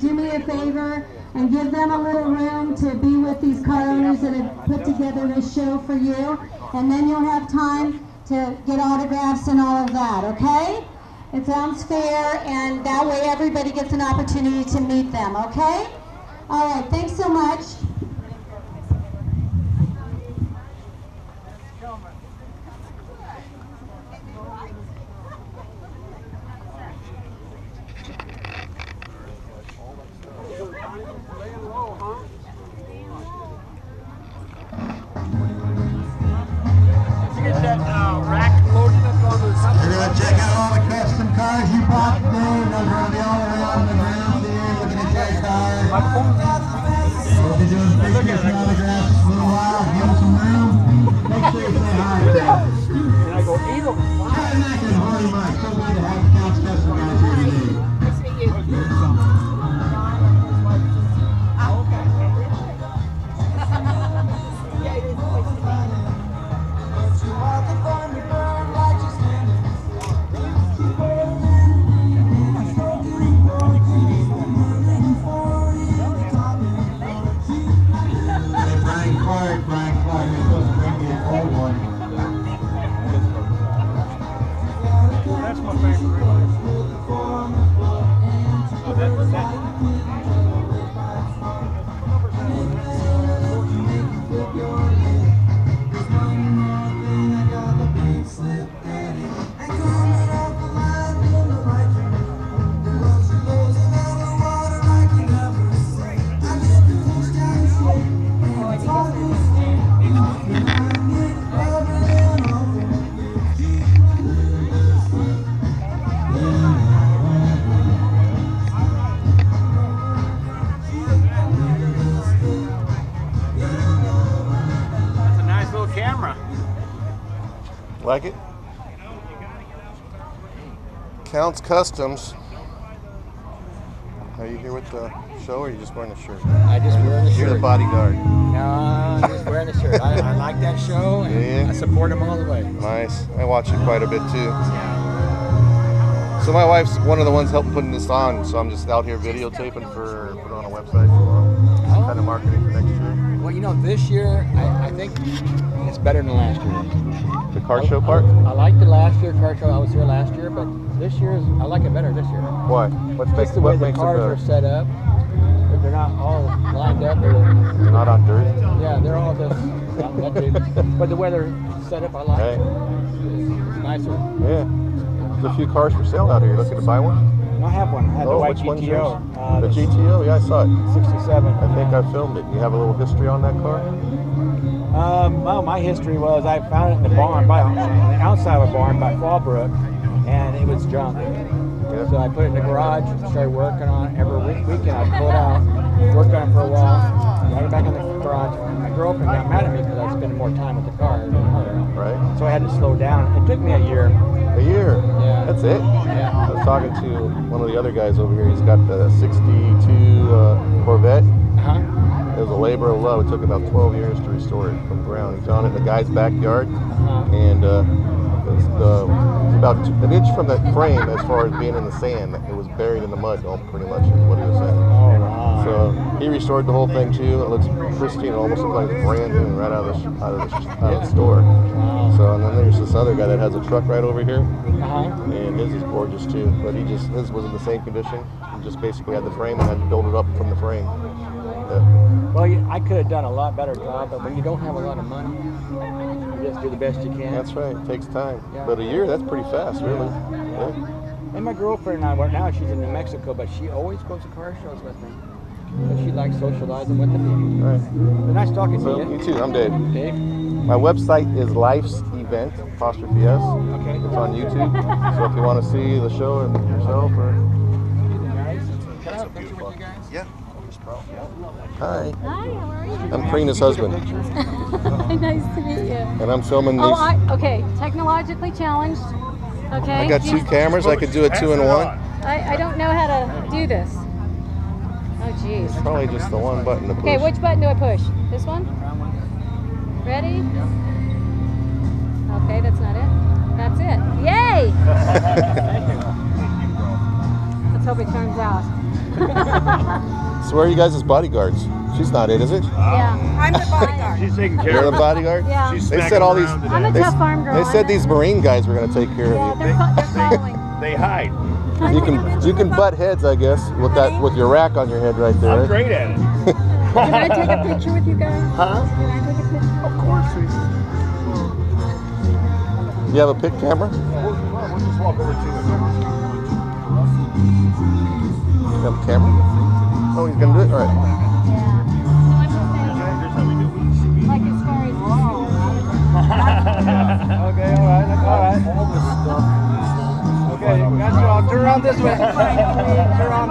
do me a favor and give them a little room to be with these car owners that have put together this show for you. And then you'll have time to get autographs and all of that, okay? It sounds fair, and that way everybody gets an opportunity to meet them, okay? All right, thanks so much. And Clark, Like it? Counts Kustoms. Are you here with the show or are you just wearing a shirt? I just wear the You're the bodyguard. No, I'm just wearing the shirt. I, I like that show, and Yeah. I support them all the way. Nice. I watch it quite a bit too. So my wife's one of the ones helping putting this on, so I'm just out here videotaping for put it on a website for oh. kind of marketing for next year. Well, you know, this year I, I think it's better than last year. The car show part? I liked the last year car show. I was here last year, but this year's I like it better this year. Why? What's Just makes the way what the makes it cars are set up. They're- They're not all lined up. Or, You're not on dirt. yeah, they're all just. well. But the weather they're set up, I like. Hey. It's nicer. Yeah. There's a few cars for sale out here. You looking to buy one? I have one. I had oh, the white which GTO. Uh, the GTO? Yeah, I saw it. 67. I think I filmed it. You have a little history on that car? Um, well, my history was I found it in the barn, by, the outside of a barn by Fallbrook, and it was junk. So I put it in the garage, started working on it every week, weekend. I'd pull it out, work on it for a while, bring it back in the garage. My girlfriend got mad at me because I was spending more time with the car than her. Right? So I had to slow down. It took me a year. A year. Yeah. That's it. Yeah. I was talking to one of the other guys over here. He's got the 62 uh, Corvette. Uh-huh. It was a labor of love. It took about 12 years to restore it from ground. He's on it in the guy's backyard, Uh-huh. and uh, it was the, it's about two, an inch from that frame as far as being in the sand. It was buried in the mud, all pretty much, is what he was saying. Oh. So he restored the whole thing too. It looks pristine. Almost looks like it's brand new right out of the, out of the, out of the store. So and then there's this other guy that has a truck right over here, Uh-huh. and his is gorgeous too. But he just his was in the same condition. He just basically had the frame and had to build it up from the frame. Yeah. Well, you, I could have done a lot better job, but when you don't have a lot of money, you just do the best you can. That's right. It takes time. Yeah. But a year, that's pretty fast, really. Yeah. And my girlfriend and I, well, now she's in New Mexico, but she always goes to car shows with me. So she likes socializing with the people. Right. But nice talking So to you you. too. I'm Dave. Dave? My website is Life's Event apostrophe S. Okay. It's on YouTube. So if you want to see the show and yourself or Guys, can I have a picture with you guys? yeah. Hi. Hi, how are you? I'm Karina's husband, nice to meet you. and I'm filming Oh, these. I, okay, technologically challenged. Okay. I got two cameras. I could do a two in one. I, I don't know how to do this. Oh, jeez. Probably just the one button to push. Okay, which button do I push? This one? Ready? Okay, that's not it. That's it. Yay! Let's hope it turns out. So where are you guys' as bodyguards? She's not it, is it? yeah. I'm the bodyguard. She's taking care You're the of it. bodyguard? Yeah. She's They smacking said all these. around today. I'm a They, tough farm girl. they said I'm these Marine guys were gonna take care Yeah, of they're, fo- they're following. They hide. you. You can you can butt heads, I guess, with that with your rack on your head right there. I'm right? great at it. Can I take a picture with you guys? Huh? Can I take a picture? Of course we. You have a pick camera? We'll, we'll just walk over to it. You have a camera? Oh, he's gonna do it. All right. Yeah. No, I'm just saying, Here's how we do it. like as far as. Okay, all right, all right. Okay, got you all. Turn around this way. Turn around